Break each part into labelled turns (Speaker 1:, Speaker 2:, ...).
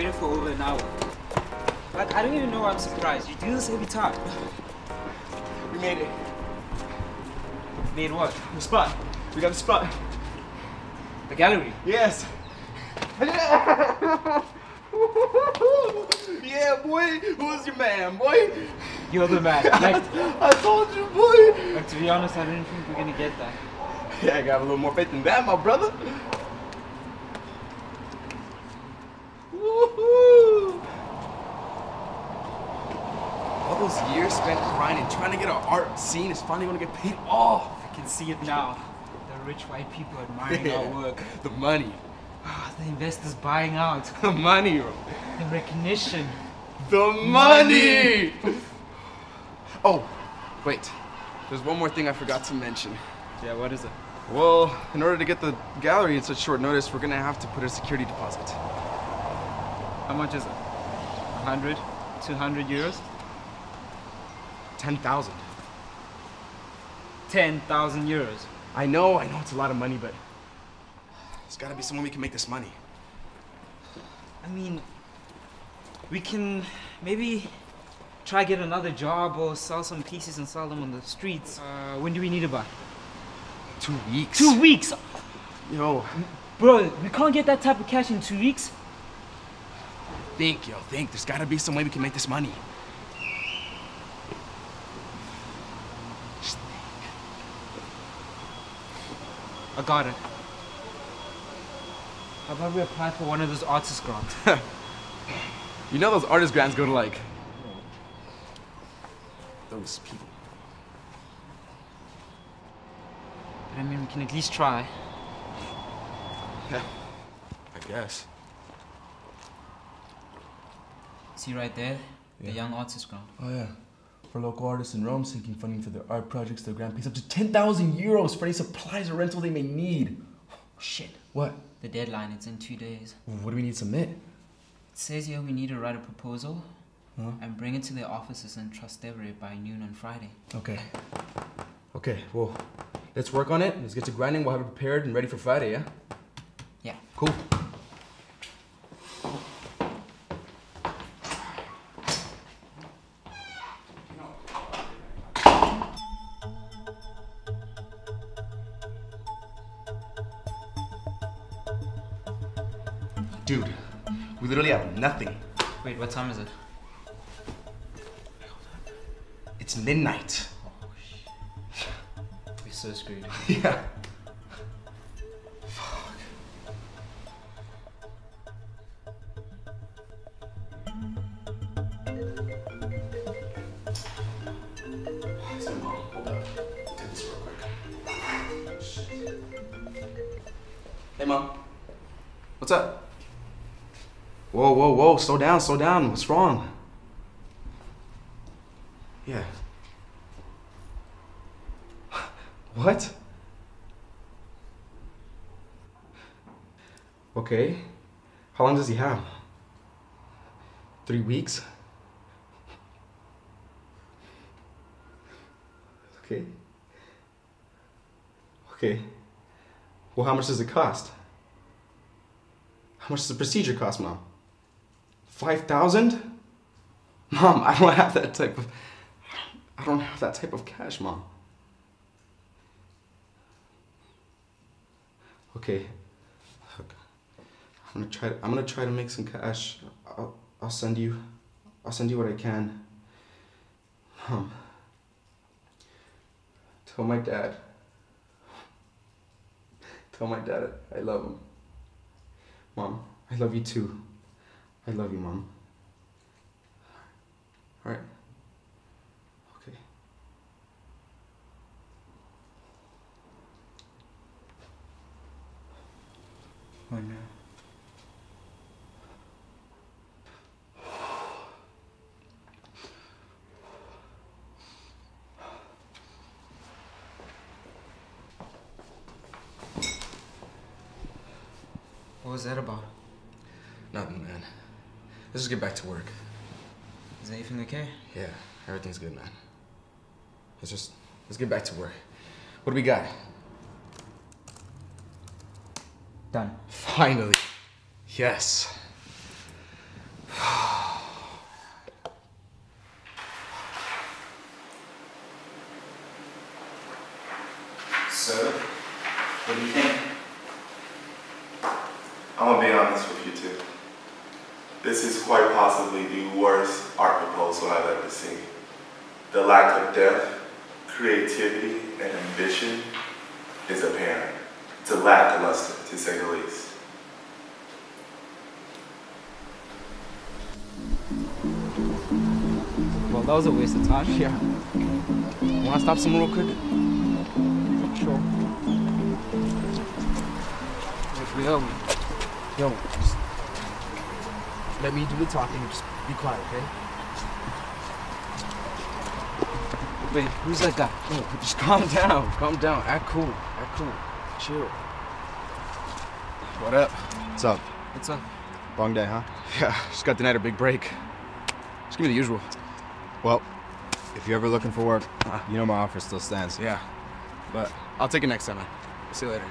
Speaker 1: waiting for over an hour. Like, I don't even know why I'm surprised. You do this every time.
Speaker 2: We made it.
Speaker 1: Made what?
Speaker 2: The spot. We got the spot.
Speaker 1: The gallery.
Speaker 2: Yes. Yeah. boy. Who's your man, boy?
Speaker 1: You're the man. Like,
Speaker 2: I told you, boy.
Speaker 1: to be honest, I didn't think we are gonna get that.
Speaker 2: Yeah, I got a little more faith than that, my brother. Those years spent grinding, trying to get our art seen is finally gonna get paid off.
Speaker 1: I can see it now. The rich white people admiring our work.
Speaker 2: The money.
Speaker 1: Ah, the investors buying out.
Speaker 2: The money, bro.
Speaker 1: The recognition.
Speaker 2: The money! oh, wait. There's one more thing I forgot to mention.
Speaker 1: Yeah, what is it?
Speaker 2: Well, in order to get the gallery in such short notice, we're gonna have to put a security deposit.
Speaker 1: How much is it? 100? 200 euros?
Speaker 2: 10,000.
Speaker 1: 10,000 euros.
Speaker 2: I know, I know it's a lot of money, but there's gotta be someone we can make this money.
Speaker 1: I mean, we can maybe try get another job or sell some pieces and sell them on the streets. Uh, when do we need it by?
Speaker 2: Two weeks.
Speaker 1: Two weeks!
Speaker 2: Yo,
Speaker 1: Bro, we can't get that type of cash in two weeks.
Speaker 2: think, yo, think. There's gotta be some way we can make this money.
Speaker 1: I got it. How about we apply for one of those artist grants?
Speaker 2: You know those artist grants go to like those people.
Speaker 1: But I mean, we can at least try.
Speaker 2: Yeah, I guess.
Speaker 1: See right there? The Young Artist Grant.
Speaker 3: Oh yeah. For local artists in Rome seeking funding for their art projects, their grant pays up to 10,000 euros for any supplies or rental they may need.
Speaker 1: Shit.
Speaker 3: What?
Speaker 1: The deadline, it's in two days.
Speaker 3: What do we need to submit?
Speaker 1: It says here we need to write a proposal
Speaker 3: Huh?
Speaker 1: and bring it to their offices in Trastevere by noon on Friday.
Speaker 3: Okay. Okay, well, let's work on it. Let's get to grinding. We'll have it prepared and ready for Friday, yeah?
Speaker 1: Yeah.
Speaker 3: Cool.
Speaker 2: Dude, we literally have nothing.
Speaker 1: Wait, what time is it?
Speaker 2: It's midnight.
Speaker 1: We're so screwed.
Speaker 2: Yeah. Hey, mom. What's up? Whoa, whoa, whoa! Slow down, slow down. What's wrong? Yeah. What? Okay. How long does he have? Three weeks? Okay. Okay. Well, how much does it cost? How much does the procedure cost, Mom? Five thousand? Mom, I don't have that type of. I don't have that type of cash, Mom. Okay. Look, I'm gonna try. I'm gonna try to make some cash. I'll, I'll send you. I'll send you what I can. Mom. Tell my dad. Tell my dad I love him. Mom, I love you too. I love you, Mom. All right. Okay.
Speaker 1: Oh no. What was that about?
Speaker 2: Let's just get back to work.
Speaker 1: Is everything okay?
Speaker 2: Yeah, everything's good, man. Let's just let's get back to work. What do we got?
Speaker 1: Done.
Speaker 2: Finally. Yes.
Speaker 4: I'm gonna be honest with you too. This is quite possibly the worst art proposal I've ever seen. The lack of depth, creativity, and ambition is apparent. It's a lackluster, to say the least.
Speaker 1: Well, that was a waste of time.
Speaker 5: Yeah. Wanna stop some real quick?
Speaker 1: Sure. Um, yo,
Speaker 2: Yo, just let me do the talking. Just be quiet, okay?
Speaker 1: wait, who's that guy?
Speaker 5: Yo, just calm down. Calm down. Act cool. Act cool. Chill.
Speaker 6: What up? What's up?
Speaker 1: What's up?
Speaker 6: Long day, huh?
Speaker 5: Yeah, just got denied a big break. Just give me the usual.
Speaker 6: Well, if you're ever looking for work, uh-huh. you know my offer still stands.
Speaker 5: Yeah. But I'll take it next time, man. See you later.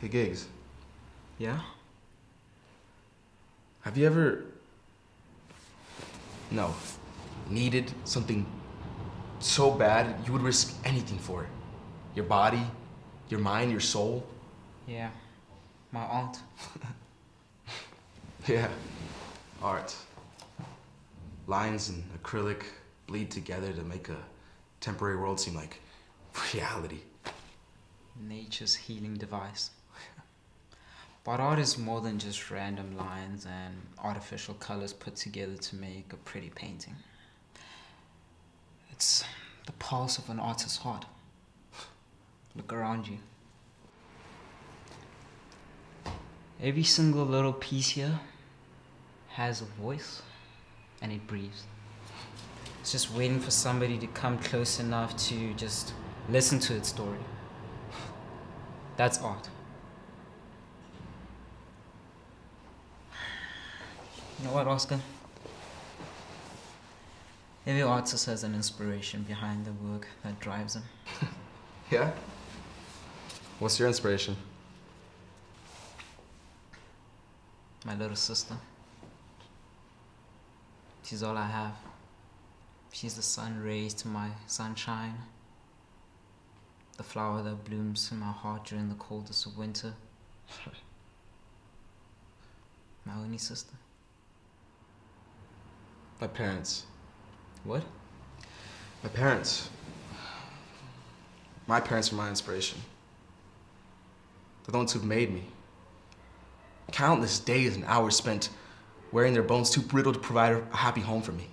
Speaker 2: Hey, Giggs.
Speaker 1: Yeah?
Speaker 2: Have you ever. No. Needed something so bad you would risk anything for it? Your body, your mind, your soul?
Speaker 1: Yeah. My aunt.
Speaker 2: Yeah. Art. Lines and acrylic bleed together to make a temporary world seem like reality.
Speaker 1: Nature's healing device. But art is more than just random lines and artificial colors put together to make a pretty painting. It's the pulse of an artist's heart. Look around you. Every single little piece here has a voice and it breathes. It's just waiting for somebody to come close enough to just listen to its story. That's art. You know what, Oscar? Every artist has an inspiration behind the work that drives them.
Speaker 2: Yeah? What's your inspiration?
Speaker 1: My little sister. She's all I have. She's the sun rays to my sunshine. The flower that blooms in my heart during the coldest of winter. my only sister.
Speaker 2: My parents.
Speaker 1: What?
Speaker 2: My parents. My parents are my inspiration. They're the ones who've made me. Countless days and hours spent wearing their bones too brittle to provide a happy home for me.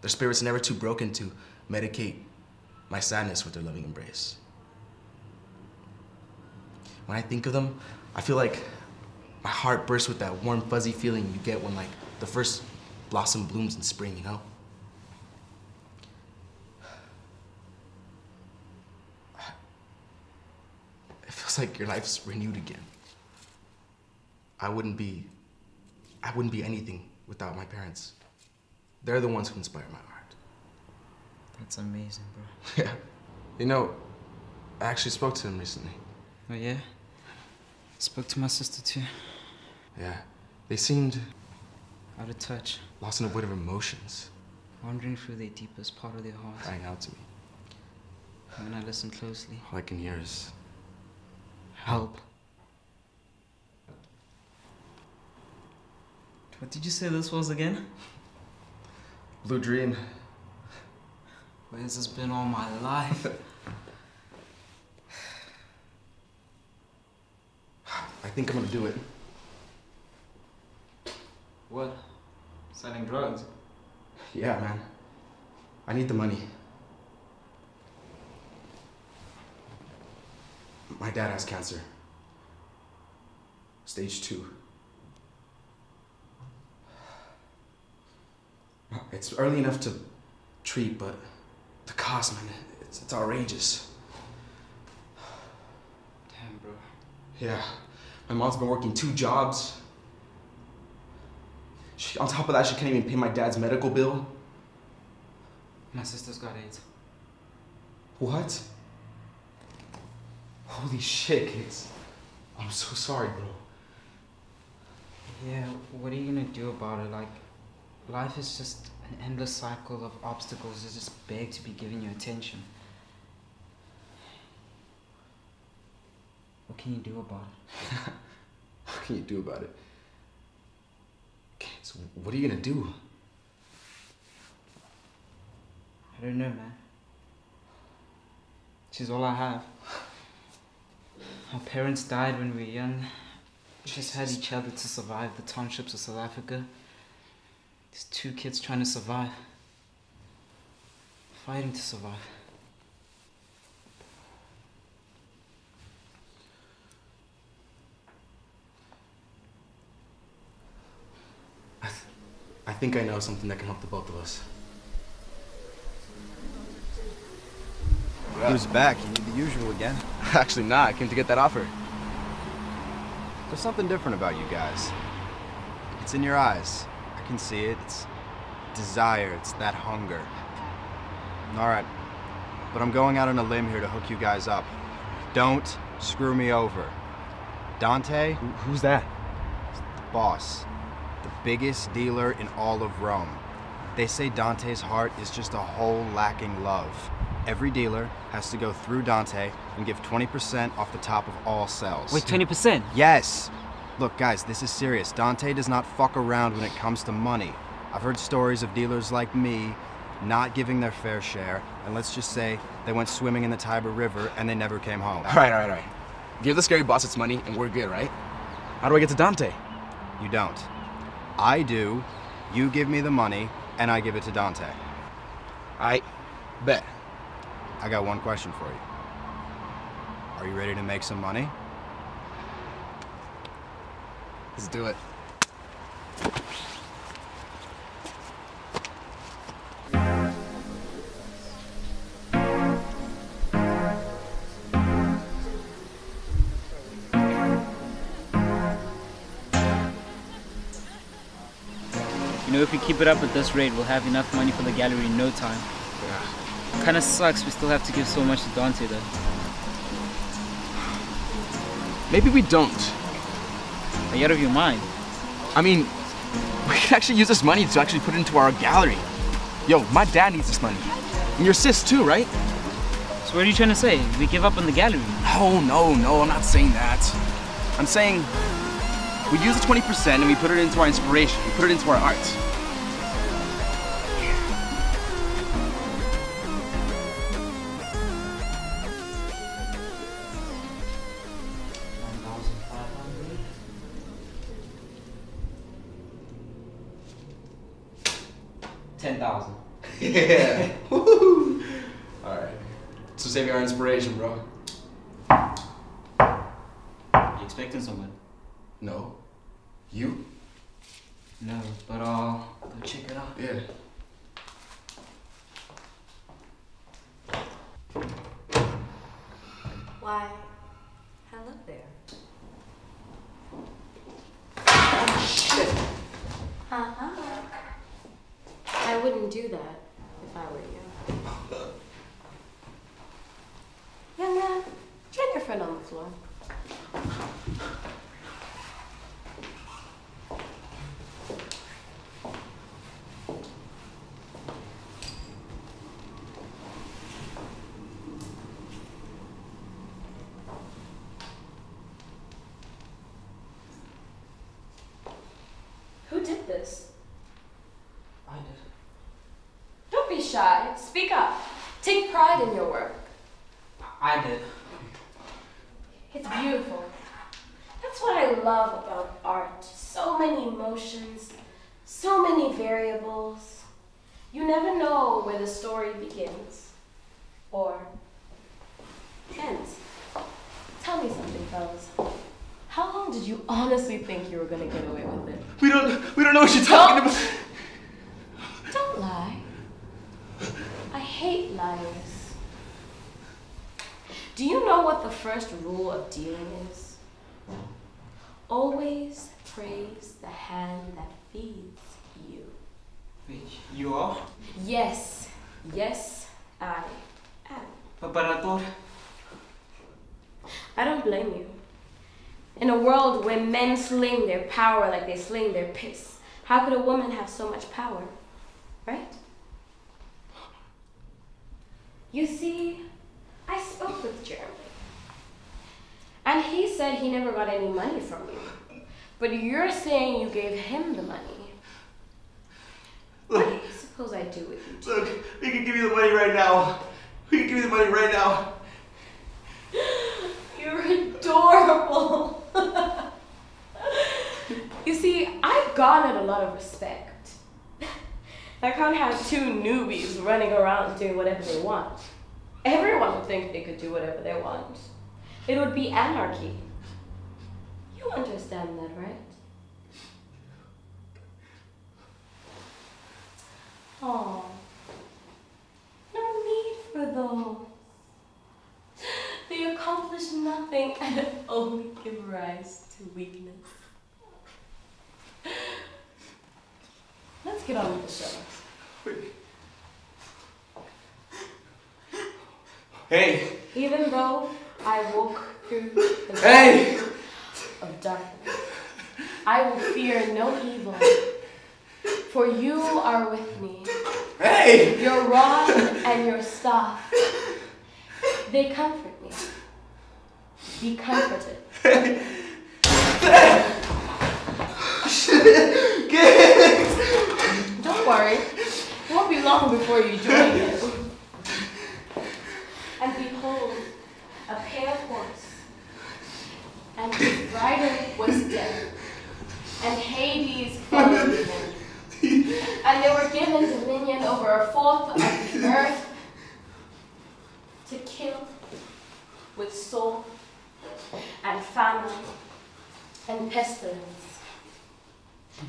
Speaker 2: Their spirits never too broken to medicate my sadness with their loving embrace. When I think of them, I feel like my heart bursts with that warm, fuzzy feeling you get when, like, the first blossom blooms in spring, you know? It feels like your life's renewed again. I wouldn't be I wouldn't be anything without my parents. They're the ones who inspire my art.
Speaker 1: That's amazing, bro.
Speaker 2: Yeah. You know, I actually spoke to them recently.
Speaker 1: Oh, yeah? Spoke to my sister too.
Speaker 2: Yeah. They seemed
Speaker 1: Out of touch.
Speaker 2: Lost in a void of emotions
Speaker 1: Wandering through their deepest part of their hearts.
Speaker 2: crying out to me.
Speaker 1: When I listen closely.
Speaker 2: All I can hear is
Speaker 1: Help. What did you say this was again?
Speaker 2: Blue Dream.
Speaker 1: Where's this been all my life?
Speaker 2: I think I'm gonna do it.
Speaker 1: What? Selling drugs?
Speaker 2: Yeah, man. I need the money. My dad has cancer. Stage two. It's early enough to treat, but the cost, man, it's, it's outrageous.
Speaker 1: Damn, bro.
Speaker 2: Yeah. My mom's been working two jobs. She, on top of that, she can't even pay my dad's medical bill.
Speaker 1: My sister's got AIDS.
Speaker 2: What? Holy shit, Giggs. I'm so sorry, bro.
Speaker 1: Yeah, what are you gonna do about it? Like, life is just an endless cycle of obstacles that just beg to be given your attention. What can you do about it?
Speaker 5: What can you do about it? So what are you gonna do?
Speaker 1: I don't know, man. She's all I have. Our parents died when we were young. We just had each other to survive the townships of South Africa. These two kids trying to survive. Fighting to survive.
Speaker 2: I think I know something that can help the both of us.
Speaker 6: Who's back? You need the usual again.
Speaker 2: Actually, not. I came to get that offer.
Speaker 6: There's something different about you guys. It's in your eyes. I can see it. It's desire. It's that hunger. All right. But I'm going out on a limb here to hook you guys up. Don't screw me over. Dante,
Speaker 2: Who, who's that?
Speaker 6: boss, the biggest dealer in all of Rome. They say Dante's heart is just a hole lacking love. Every dealer has to go through Dante and give 20% off the top of all sales.
Speaker 1: Wait, 20%?
Speaker 6: Yes! Look, guys, this is serious. Dante does not fuck around when it comes to money. I've heard stories of dealers like me not giving their fair share, and let's just say they went swimming in the Tiber River and they never came home.
Speaker 2: All right, all right, all right. Give the scary boss its money, and we're good, right? How do I get to Dante?
Speaker 6: You don't. I do. You give me the money, and I give it to Dante.
Speaker 2: I bet.
Speaker 6: I got one question for you. Are you ready to make some money?
Speaker 2: Let's do it.
Speaker 1: Know, if we keep it up at this rate, we'll have enough money for the gallery in no time.
Speaker 2: Yeah.
Speaker 1: Kinda sucks we still have to give so much to Dante though.
Speaker 2: Maybe we don't.
Speaker 1: Are you out of your mind?
Speaker 2: I mean, we could actually use this money to actually put it into our gallery. Yo, my dad needs this money. And your sis too, right?
Speaker 1: So what are you trying to say? We give up on the gallery?
Speaker 2: No, no, no, I'm not saying that. I'm saying we use the 20% and we put it into our inspiration. We put it into our art.
Speaker 1: Ten thousand.
Speaker 2: Yeah. Woo-hoo. All right. So saving our inspiration, bro.
Speaker 1: You expecting someone?
Speaker 2: No. You?
Speaker 1: No, but I'll go check it out.
Speaker 2: Yeah.
Speaker 7: Why, hello there. Uh-huh. I wouldn't do that if I were you. Young man, join your friend on the floor. Who did this?
Speaker 1: I did.
Speaker 7: Don't be shy. Speak up. Take pride in your work.
Speaker 1: I did.
Speaker 7: It's beautiful. That's what I love about art. So many emotions, so many variables. You never know where the story begins or ends. Tell me something, fellas. How long did you honestly think you were gonna get away with it?
Speaker 2: We don't we don't know what you're talking about.
Speaker 7: Don't lie. I hate liars. Do you know what the first rule of dealing is? Always praise the hand that feeds you.
Speaker 1: You are?
Speaker 7: Yes, yes, I am.
Speaker 1: But, but I thought.
Speaker 7: I don't blame you. In a world where men sling their power like they sling their piss, how could a woman have so much power? Right? You see, I spoke with Jeremy. And he said he never got any money from you. But you're saying you gave him the money. What do you suppose I'd do with you?
Speaker 5: Look, we can give you the money right now. We can give you the money right now.
Speaker 7: You're adorable. you see, I've garnered a lot of respect. I can't have two newbies running around doing whatever they want. Everyone would think they could do whatever they want. It would be anarchy. You understand that, right? Oh, no need for those. They accomplish nothing and only give rise to weakness. Let's get on with the show.
Speaker 5: Hey,
Speaker 7: Even though I walk through the
Speaker 5: hey!
Speaker 7: of darkness, I will fear no evil, for you are with me.
Speaker 5: Hey!
Speaker 7: Your rod and your staff, they comfort me. Be comforted. Don't worry, it won't be long before you join him. And behold, a pale horse, and his rider was dead, and Hades followed him. And they were given dominion over a fourth of the earth to kill with sword and famine and pestilence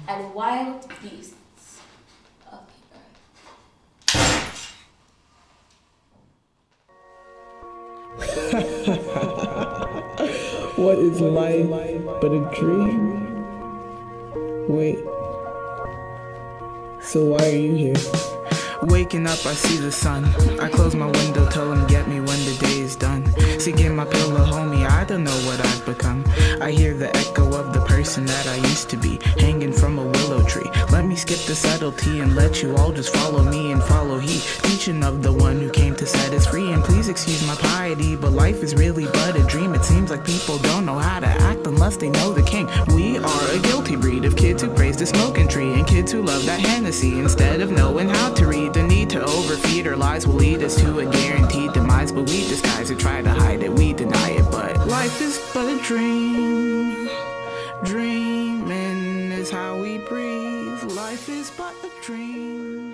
Speaker 7: and wild beasts
Speaker 8: What is life but a dream? Wait. So why are you here?
Speaker 9: Waking up, I see the sun. I close my window, tell him get me when the day is done. Seeking my pillow, homie, I don't know what I've become. I hear the echo of the person that I used to be, hanging from a willow tree. Let me skip the subtlety and let you all just follow me and follow he. Teaching of the one who came to set us free. And please excuse my piety, but life is really but a dream. It seems like people don't know how to act unless they know the king. We are a guilty breed of kids who praise the smoking tree and kids who love that Hennessy instead of knowing how to read. The need to overfeed our lies will lead us to a guaranteed demise, but we disguise it, try to hide it, we deny it. But life is but a dream. Dreaming is how we breathe. Life is but a dream.